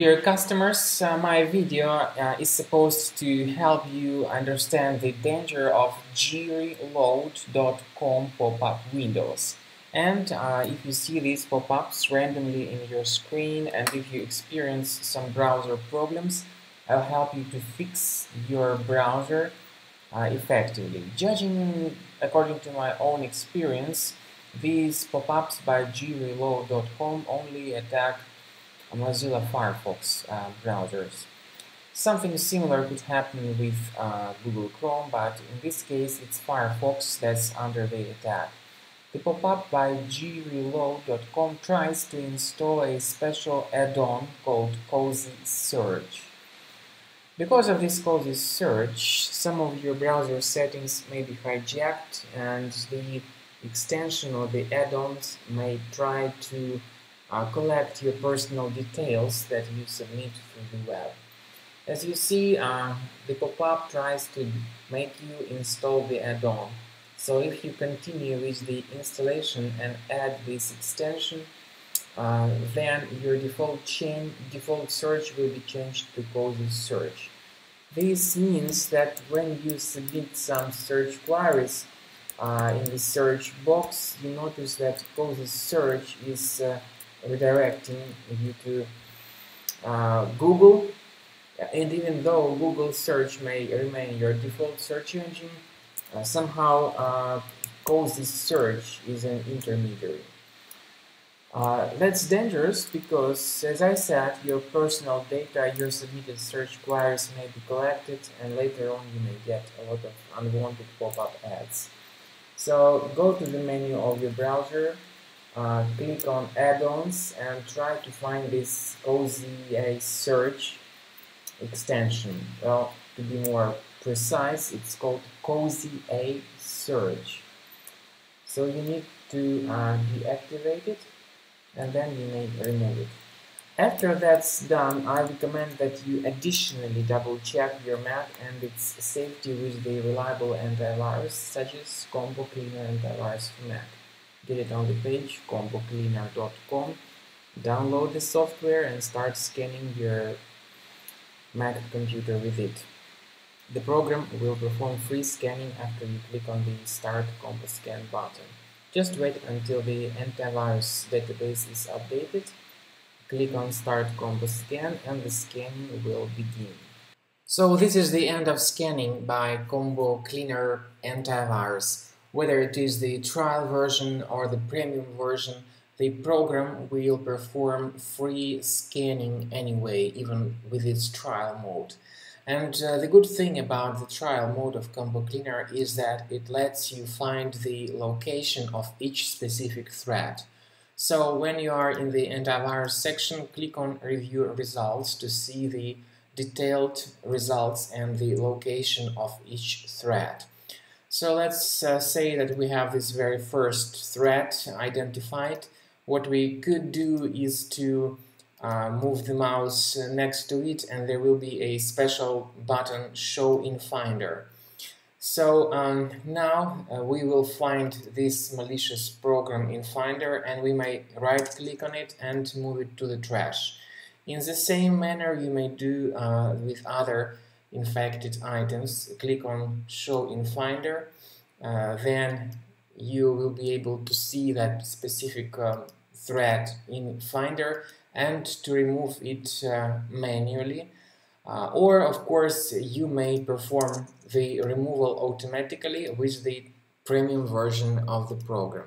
Dear customers, uh, my video uh, is supposed to help you understand the danger of Jeeryload.com pop-up windows. And uh, if you see these pop-ups randomly in your screen and if you experience some browser problems, I'll help you to fix your browser uh, effectively. Judging according to my own experience, these pop-ups by Jeeryload.com only attack Mozilla Firefox uh, browsers. Something similar could happen with uh, Google Chrome, but in this case it's Firefox that's under the attack. The pop-up by Jeeryload.com tries to install a special add-on called Cozy Search. Because of this Cozy Search, some of your browser settings may be hijacked and the extension or the add-ons may try to uh, collect your personal details that you submit through the web. As you see, uh, the pop-up tries to make you install the add-on. So if you continue with the installation and add this extension, uh, then your default chain, default search will be changed to Cozy Search. This means that when you submit some search queries uh, in the search box, you notice that Cozy Search is uh, redirecting you to uh, Google and even though Google search may remain your default search engine uh, somehow uh, Search is an intermediary. Uh, that's dangerous because, as I said, your personal data, your submitted search queries may be collected and later on you may get a lot of unwanted pop-up ads. So go to the menu of your browser, uh, click on add-ons and try to find this Cozy search extension. Well, to be more precise, it's called Cozy A search. So you need to uh, deactivate it and then you may remove it. After that's done, I recommend that you additionally double check your Mac and its safety with the reliable antivirus such as Combo Cleaner Antivirus for Mac get it on the page combocleaner.com download the software and start scanning your Mac computer with it. The program will perform free scanning after you click on the Start Combo Scan button. Just wait until the antivirus database is updated, click on Start Combo Scan and the scanning will begin. So this is the end of scanning by Combo Cleaner Antivirus. Whether it is the trial version or the premium version, the program will perform free scanning anyway, even with its trial mode. And uh, the good thing about the trial mode of Combo Cleaner is that it lets you find the location of each specific thread. So when you are in the antivirus section, click on Review Results to see the detailed results and the location of each thread. So let's uh, say that we have this very first thread identified. What we could do is to uh, move the mouse next to it and there will be a special button show in Finder. So um, now uh, we will find this malicious program in Finder and we may right click on it and move it to the trash. In the same manner you may do uh, with other infected items, click on Show in Finder, uh, then you will be able to see that specific um, thread in Finder and to remove it uh, manually. Uh, or, of course, you may perform the removal automatically with the premium version of the program.